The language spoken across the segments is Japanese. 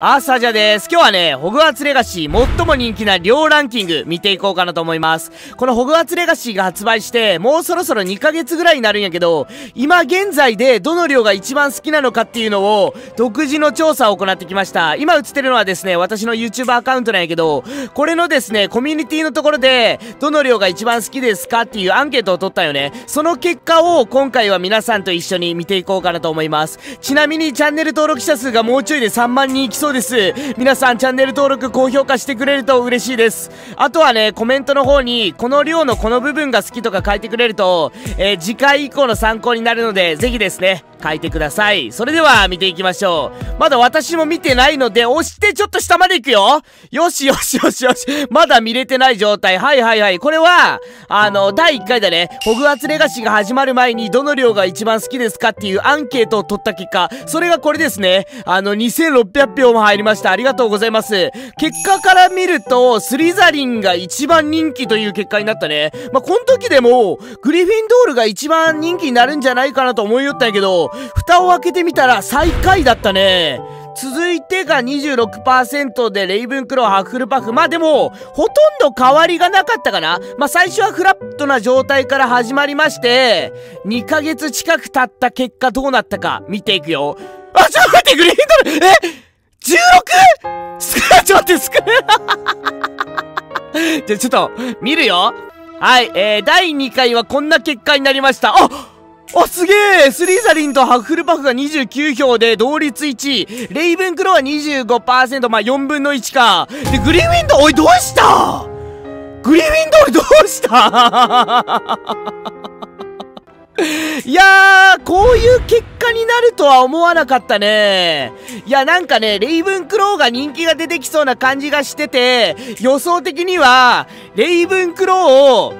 アーサージャです。今日はね、ホグワーツレガシー最も人気な量ランキング見ていこうかなと思います。このホグワーツレガシーが発売して、もうそろそろ2ヶ月ぐらいになるんやけど、今現在でどの量が一番好きなのかっていうのを、独自の調査を行ってきました。今映ってるのはですね、私の YouTube アカウントなんやけど、これのですね、コミュニティのところで、どの量が一番好きですかっていうアンケートを取ったよね。その結果を今回は皆さんと一緒に見ていこうかなと思います。ちなみにチャンネル登録者数がもうちょいで3万人いきそうそうです。皆さんチャンネル登録、高評価してくれると嬉しいです。あとはね、コメントの方に、この量のこの部分が好きとか書いてくれると、えー、次回以降の参考になるので、是非ですね、書いてください。それでは見ていきましょう。まだ私も見てないので、押してちょっと下まで行くよよしよしよしよし。まだ見れてない状態。はいはいはい。これは、あの、第1回だね。ホグワーツレガシーが始まる前にどの量が一番好きですかっていうアンケートを取った結果、それがこれですね。あの、2600票も入りました。ありがとうございます。結果から見ると、スリザリンが一番人気という結果になったね。まあ、この時でも、グリフィンドールが一番人気になるんじゃないかなと思いよったんやけど、蓋を開けてみたら最下位だったね。続いてが26%でレイブンクロー、ハッフルパフ。まあでも、ほとんど変わりがなかったかな。まあ最初はフラットな状態から始まりまして、2ヶ月近く経った結果どうなったか見ていくよ。あ、ちょっと待って、グリーンドルえ 16? 少な、ちょっと待って、少な。じゃ、ちょっと、見るよ。はい、えー、第2回はこんな結果になりました。ああ、すげえスリザリンとハッフルパフが29票で同率1位。レイブンクローは25%、まあ、4分の1か。で、グリーンウィンドおい、どうした？グリーンウィンドおいどうした？いやー、こういう結果になるとは思わなかったね。いや、なんかね、レイブンクローが人気が出てきそうな感じがしてて、予想的には、レイブンクローを、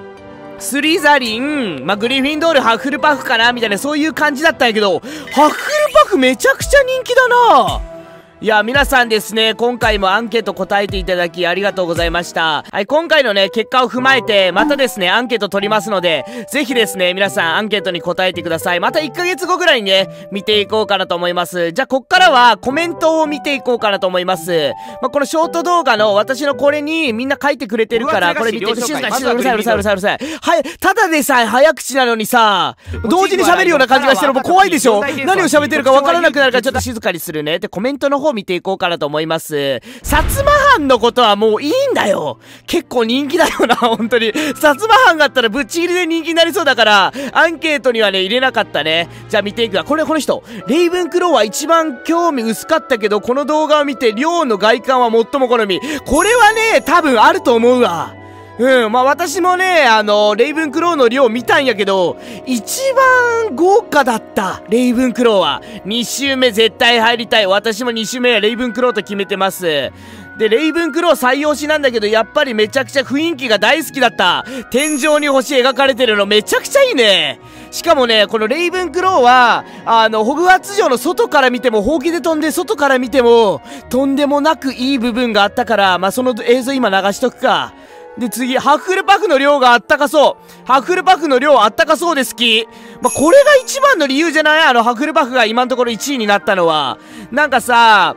スリザリン、まあ、グリフィンドール、ハッフルパフかなみたいな、そういう感じだったんやけど、ハッフルパフめちゃくちゃ人気だな。いや、皆さんですね、今回もアンケート答えていただきありがとうございました。はい、今回のね、結果を踏まえて、またですね、アンケート取りますので、ぜひですね、皆さんアンケートに答えてください。また1ヶ月後ぐらいにね、見ていこうかなと思います。じゃあ、こっからはコメントを見ていこうかなと思います。まあ、このショート動画の私のこれにみんな書いてくれてるから、これ見て、静かに静かにうるさいうるさいうるさいうるさい。はい、ただでさえ早口なのにさ、同時に喋るような感じがしてるもう怖いでしょ何を喋ってるかわからなくなるからちょっと静かにするね。で、コメントの方見ていこうかなと思います。薩摩藩のことはもういいんだよ結構人気だよな、本当に。薩摩藩があったらぶっちぎりで人気になりそうだから、アンケートにはね、入れなかったね。じゃあ見ていくわ。これ、この人。レイブンクローは一番興味薄かったけど、この動画を見て、寮の外観は最も好み。これはね、多分あると思うわ。うん、まあ私もね、あの、レイブンクローの量見たんやけど、一番豪華だった、レイブンクローは。2周目絶対入りたい。私も2周目はレイブンクローと決めてます。で、レイブンクロー採用しなんだけど、やっぱりめちゃくちゃ雰囲気が大好きだった。天井に星描かれてるのめちゃくちゃいいね。しかもね、このレイブンクローは、あの、ホグワーツ城の外から見ても、ほうきで飛んで外から見ても、とんでもなくいい部分があったから、まあ、その映像今流しとくか。で、次、ハッフルパフの量があったかそう。ハッフルパフの量あったかそうで好き。まあ、これが一番の理由じゃない？あの、ハッフルパフが今のところ1位になったのは。なんかさ、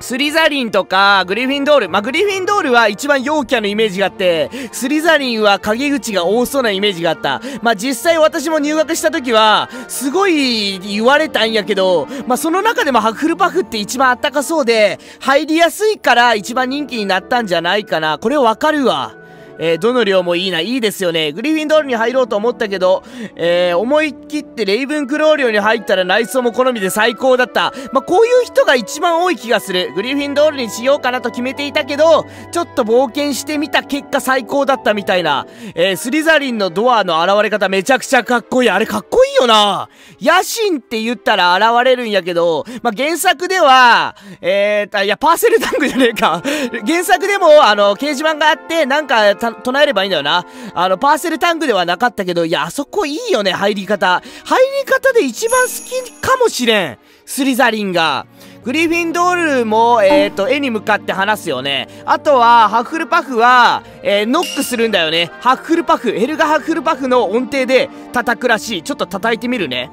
スリザリンとか、グリフィンドール。まあ、グリフィンドールは一番陽キャのイメージがあって、スリザリンは陰口が多そうなイメージがあった。まあ、実際私も入学した時は、すごい言われたんやけど、まあ、その中でもハッフルパフって一番あったかそうで、入りやすいから一番人気になったんじゃないかな。これわかるわ。えー、どの量もいいな、いいですよね。グリフィンドールに入ろうと思ったけど、えー、思い切ってレイブンクロー寮に入ったら内装も好みで最高だった。まあ、こういう人が一番多い気がする。グリフィンドールにしようかなと決めていたけど、ちょっと冒険してみた結果最高だったみたいな。えー、スリザリンのドアの現れ方めちゃくちゃかっこいい。あれかっこよな。野心って言ったら現れるんやけど、まあ、原作では、えー、いや、パーセルタングじゃねえか。原作でも、あの、掲示板があって、なんか、唱えればいいんだよな。あの、パーセルタングではなかったけど、いや、あそこいいよね、入り方。入り方で一番好きかもしれん。スリザリンが。グリフィンドールも、えっ、ー、と、絵に向かって話すよね。あとは、ハッフルパフは、えー、ノックするんだよね。ハッフルパフ、エルガハッフルパフの音程で叩くらしい。ちょっと叩いてみるね。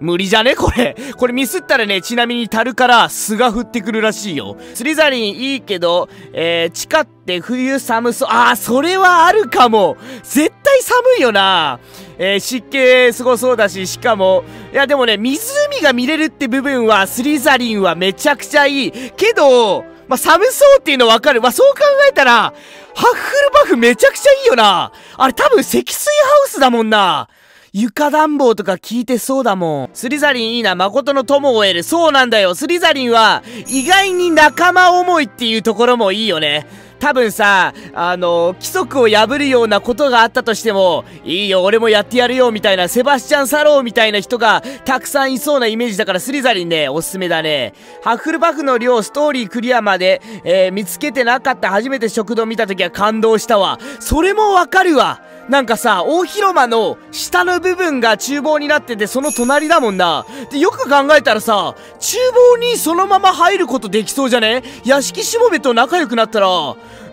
無理じゃね？これ。これミスったらね、ちなみに樽から巣が降ってくるらしいよ。スリザリンいいけど、えー、地下って冬寒そう。あー、それはあるかも。絶対寒いよな。えー、湿気すごそうだし、しかも、いやでもね、湖が見れるって部分は、スリザリンはめちゃくちゃいい。けど、まあ、寒そうっていうのわかる。まあ、そう考えたら、ハッフルバフめちゃくちゃいいよな。あれ多分積水ハウスだもんな。床暖房とか効いてそうだもん。スリザリンいいな、誠の友を得る。そうなんだよ。スリザリンは、意外に仲間思いっていうところもいいよね。多分さ、あの、規則を破るようなことがあったとしても、いいよ、俺もやってやるよ、みたいな、セバスチャン・サローみたいな人が、たくさんいそうなイメージだから、スリザリンね、おすすめだね。ハッフルバフの量、ストーリークリアまで、えー、見つけてなかった初めて食堂見た時は感動したわ。それもわかるわ。なんかさ、大広間の下の部分が厨房になってて、その隣だもんな。で、よく考えたらさ、厨房にそのまま入ることできそうじゃね？屋敷しもべと仲良くなったら、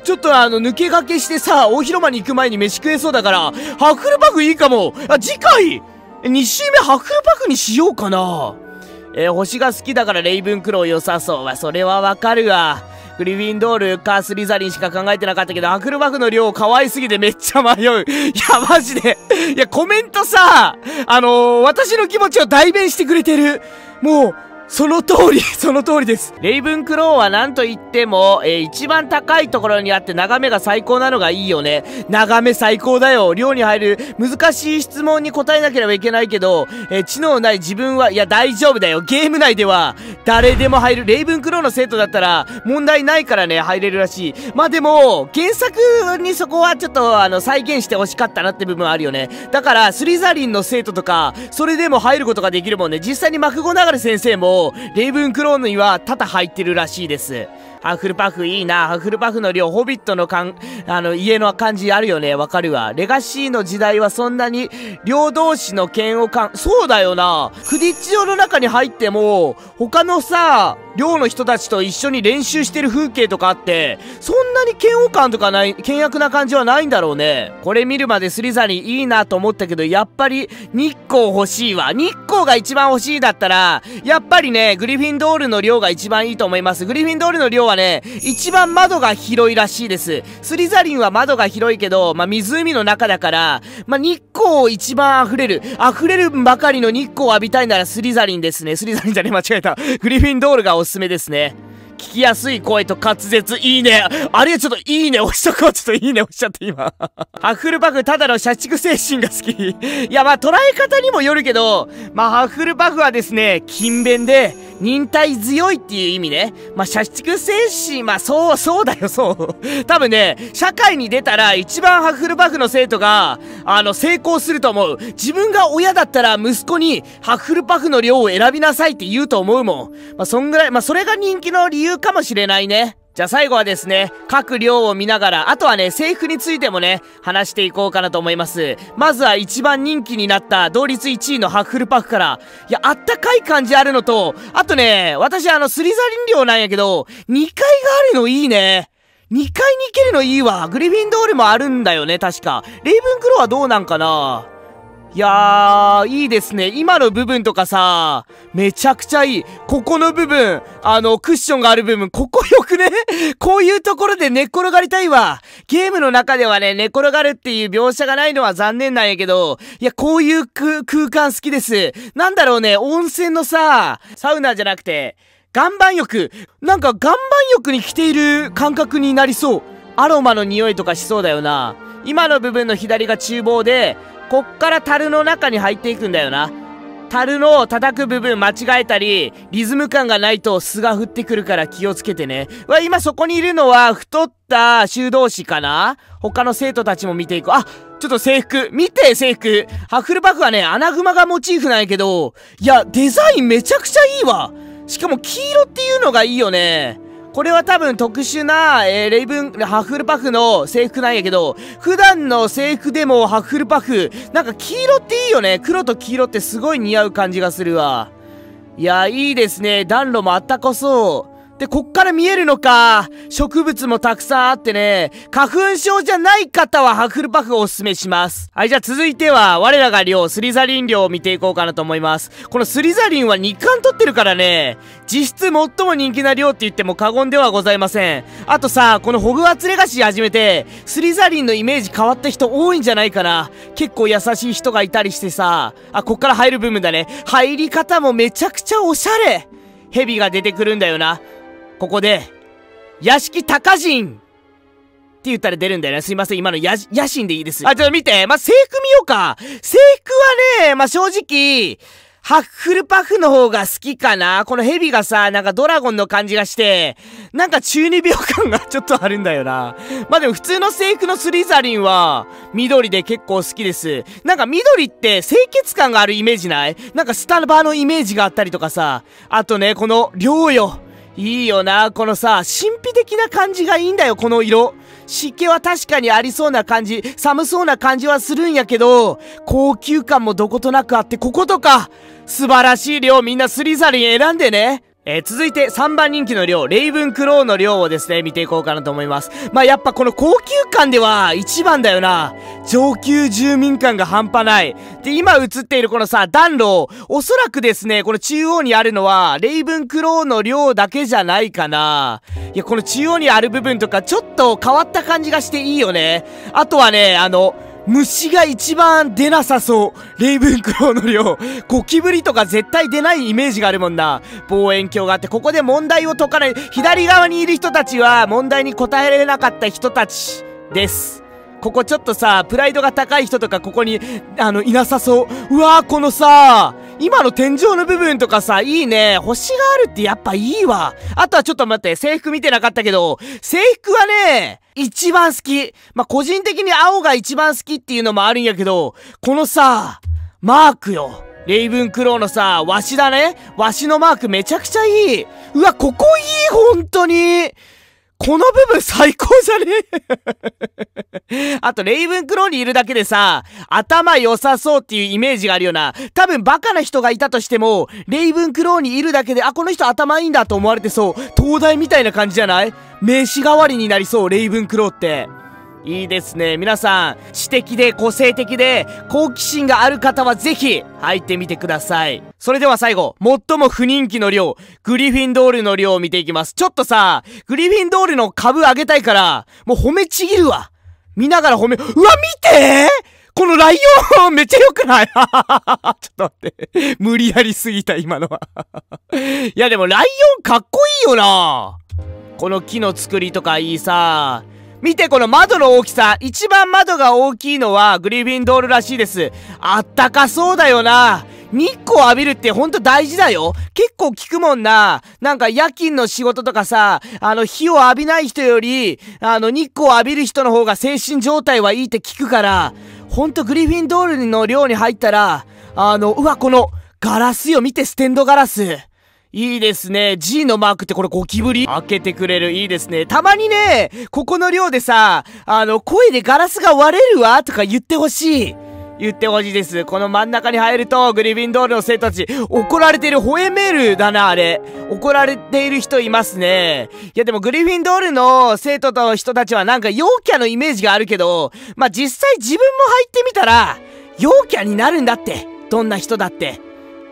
ちょっとあの、抜け駆けしてさ、大広間に行く前に飯食えそうだから、ハッフルパフいいかも。あ、次回 !2 週目ハッフルパフにしようかな。えー、星が好きだからレイブンクロー良さそう。それはわかるわ。グリフィンドールかスリザリンしか考えてなかったけど、アクロバフの量可愛すぎてめっちゃ迷う。いや、マジで。いや、コメントさ、あのー、私の気持ちを代弁してくれてる。もう、その通り、その通りです。レイブンクローは何と言っても、えー、一番高いところにあって眺めが最高なのがいいよね。眺め最高だよ。寮に入る難しい質問に答えなければいけないけど、えー、知能ない自分は、いや大丈夫だよ。ゲーム内では誰でも入る。レイブンクローの生徒だったら問題ないからね、入れるらしい。まあでも、原作にそこはちょっとあの再現して欲しかったなって部分はあるよね。だから、スリザリンの生徒とか、それでも入ることができるもんね。実際にマクゴナガル先生も、レイブンクローヌには多々入ってるらしいです。ハッフルパフいいな。ハッフルパフの量、ホビットのかん、あの、家の感じあるよね。わかるわ。レガシーの時代はそんなに、両同士の剣をかん、そうだよな。クディッチ用の中に入っても、他のさ、寮の人たちと一緒に練習してる風景とかあって、そんなに嫌悪感とかない、険悪な感じはないんだろうね。これ見るまでスリザリンいいなと思ったけど、やっぱり日光欲しいわ。日光が一番欲しいだったら、やっぱりね、グリフィンドールの量が一番いいと思います。グリフィンドールの量はね、一番窓が広いらしいです。スリザリンは窓が広いけど、まあ、湖の中だから、まあ、日光を一番溢れる、溢れるばかりの日光を浴びたいならスリザリンですね。スリザリンじゃね間違えた。グリフィンドールがおすすめですね。聞きやすい声と滑舌、いいね。あれちょっといいね押しとこう。ちょっといいね押しちゃって今。ハッフルパフただの社畜精神が好き。いやまあ捉え方にもよるけど、まあハッフルパフはですね、勤勉で、忍耐強いっていう意味ね。まあ、社畜精神、まあ、そう、そうだよ、そう。多分ね、社会に出たら一番ハッフルパフの生徒が、あの、成功すると思う。自分が親だったら息子にハッフルパフの量を選びなさいって言うと思うもん。まあ、そんぐらい、まあ、それが人気の理由かもしれないね。じゃあ最後はですね、各量を見ながら、あとはね、制服についてもね、話していこうかなと思います。まずは一番人気になった同率1位のハッフルパフから、いや、あったかい感じあるのと、あとね、私あの、スリザリン量なんやけど、2階があるのいいね。2階に行けるのいいわ。グリフィンドールもあるんだよね、確か。レイブンクローはどうなんかないやー、いいですね。今の部分とかさ、めちゃくちゃいい。ここの部分、あの、クッションがある部分、ここよくね？こういうところで寝っ転がりたいわ。ゲームの中ではね、寝転がるっていう描写がないのは残念なんやけど、いや、こういう空間好きです。なんだろうね、温泉のさ、サウナじゃなくて、岩盤浴。なんか岩盤浴に来ている感覚になりそう。アロマの匂いとかしそうだよな。今の部分の左が厨房で、こっから樽の中に入っていくんだよな。樽の叩く部分間違えたり、リズム感がないと巣が降ってくるから気をつけてね。わ、今そこにいるのは太った修道士かな？他の生徒たちも見ていく。あ、ちょっと制服。見て、制服。ハッフルパフはね、アナグマがモチーフなんやけど、いや、デザインめちゃくちゃいいわ。しかも黄色っていうのがいいよね。これは多分特殊な、えー、レイブン、ハッフルパフの制服なんやけど、普段の制服でもハッフルパフ、なんか黄色っていいよね。黒と黄色ってすごい似合う感じがするわ。いや、いいですね。暖炉もあったこそう。で、こっから見えるのか。植物もたくさんあってね、花粉症じゃない方はハッフルパフをおすすめします。はい、じゃあ続いては、我らが寮、スリザリン寮を見ていこうかなと思います。このスリザリンは2冠取ってるからね、実質最も人気な寮って言っても過言ではございません。あとさ、このホグワーツレガシー始めて、スリザリンのイメージ変わった人多いんじゃないかな。結構優しい人がいたりしてさ、あ、こっから入る部分だね。入り方もめちゃくちゃおしゃれ蛇が出てくるんだよな。ここで、屋敷高人って言ったら出るんだよね。すいません。今のや、野心でいいです。あ、ちょっと見て。まあ、制服見ようか。制服はね、まあ、正直、ハッフルパフの方が好きかなこのヘビがさ、なんかドラゴンの感じがして、なんか中二病感が ちょっとあるんだよな。まあでも普通の制服のスリザリンは、緑で結構好きです。なんか緑って清潔感があるイメージない？なんかスタバのイメージがあったりとかさ。あとね、この量よ。いいよな。このさ、神秘的な感じがいいんだよ、この色。湿気は確かにありそうな感じ、寒そうな感じはするんやけど、高級感もどことなくあって、こことか、素晴らしい量みんなスリザリン選んでね。えー、続いて3番人気の量、レイブンクローの量をですね、見ていこうかなと思います。まあ、やっぱこの高級感では1番だよな。上級住民感が半端ない。で、今映っているこのさ、暖炉、おそらくですね、この中央にあるのは、レイブンクローの量だけじゃないかな。いや、この中央にある部分とか、ちょっと変わった感じがしていいよね。あとはね、あの、虫が一番出なさそう。レイブンクローの量。ゴキブリとか絶対出ないイメージがあるもんな。望遠鏡があって、ここで問題を解かない。左側にいる人たちは問題に答えられなかった人たちです。ここちょっとさ、プライドが高い人とかここに、あの、いなさそう。うわー、このさ、今の天井の部分とかさ、いいね。星があるってやっぱいいわ。あとはちょっと待って、制服見てなかったけど、制服はね、一番好き。まあ、個人的に青が一番好きっていうのもあるんやけど、このさ、マークよ。レイブンクローのさ、わしだね。わしのマークめちゃくちゃいい。うわ、ここいい、本当に。この部分最高じゃね？あと、レイブンクローにいるだけでさ、頭良さそうっていうイメージがあるよな。多分バカな人がいたとしても、レイブンクローにいるだけで、あ、この人頭いいんだと思われてそう。東大みたいな感じじゃない？名刺代わりになりそう、レイブンクローって。いいですね。皆さん、知的で個性的で、好奇心がある方はぜひ、入ってみてください。それでは最後、最も不人気の量、グリフィンドールの量を見ていきます。ちょっとさ、グリフィンドールの株上げたいから、もう褒めちぎるわ。見ながら褒め、うわ、見てこのライオンめっちゃ良くない？ちょっと待って。無理やりすぎた、今のは いや、でもライオンかっこいいよなこの木の作りとかいいさ。見てこの窓の大きさ。一番窓が大きいのはグリフィンドールらしいです。あったかそうだよな。日光浴びるってほんと大事だよ。結構聞くもんな。なんか夜勤の仕事とかさ、あの火を浴びない人より、あの日光浴びる人の方が精神状態はいいって聞くから、ほんとグリフィンドールの寮に入ったら、あの、うわ、このガラスよ、見てステンドガラス。いいですね。G のマークってこれゴキブリ？開けてくれる。いいですね。たまにね、ここの量でさ、あの、声でガラスが割れるわとか言ってほしい。言ってほしいです。この真ん中に入ると、グリフィンドールの生徒たち、怒られてる吠えメールだな、あれ。怒られている人いますね。いや、でもグリフィンドールの生徒と人たちはなんか陽キャのイメージがあるけど、まあ、実際自分も入ってみたら、陽キャになるんだって。どんな人だって。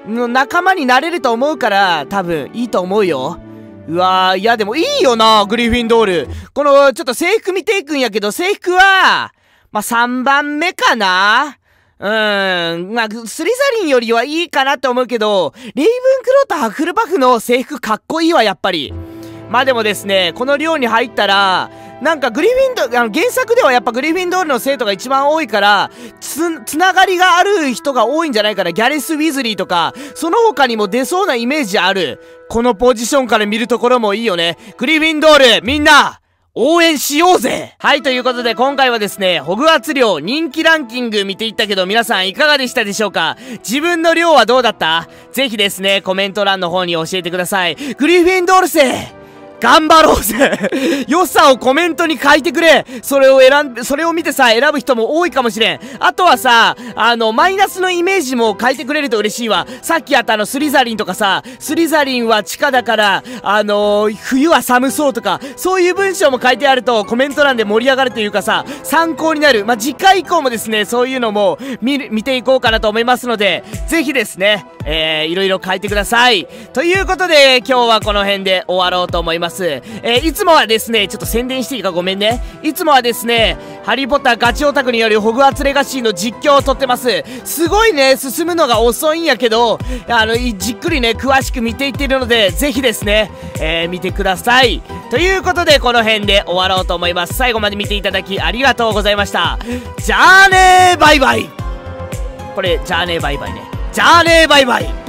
の仲間になれると思うから、多分いいと思うよ。うわー、いやでもいいよな、グリフィンドール。この、ちょっと制服見ていくんやけど、制服は、まあ、3番目かなうーん。まあ、スリザリンよりはいいかなと思うけど、レイブンクローとハフルパフの制服かっこいいわ、やっぱり。まあでもですね、この寮に入ったら、なんかグリフィンド、あの原作ではやっぱグリフィンドールの生徒が一番多いから、つ、つながりがある人が多いんじゃないかな。ギャレス・ウィズリーとか、その他にも出そうなイメージある。このポジションから見るところもいいよね。グリフィンドール、みんな応援しようぜ。はい、ということで今回はですね、ホグワーツ寮人気ランキング見ていったけど皆さんいかがでしたでしょうか？自分の寮はどうだった？ぜひですね、コメント欄の方に教えてください。グリフィンドール生頑張ろうぜ 良さをコメントに書いてくれそれを選ん、それを見てさ、選ぶ人も多いかもしれん。あとはさ、あの、マイナスのイメージも書いてくれると嬉しいわ。さっきあったあの、スリザリンとかさ、スリザリンは地下だから、あのー、冬は寒そうとか、そういう文章も書いてあるとコメント欄で盛り上がるというかさ、参考になる。まあ、次回以降もですね、そういうのも見る、見ていこうかなと思いますので、ぜひですね、えー、いろいろ書いてください。ということで、今日はこの辺で終わろうと思いますます。えー、いつもはですね、ちょっと宣伝していいかごめんね。いつもはですね、ハリーポッターガチオタクによるホグワーツレガシーの実況を撮ってます。すごいね、進むのが遅いんやけど、あの、じっくりね、詳しく見ていっているので、ぜひですね、えー、見てください。ということで、この辺で終わろうと思います。最後まで見ていただきありがとうございました。じゃあねーバイバイこれ、じゃあねーバイバイね。じゃあねーバイバイ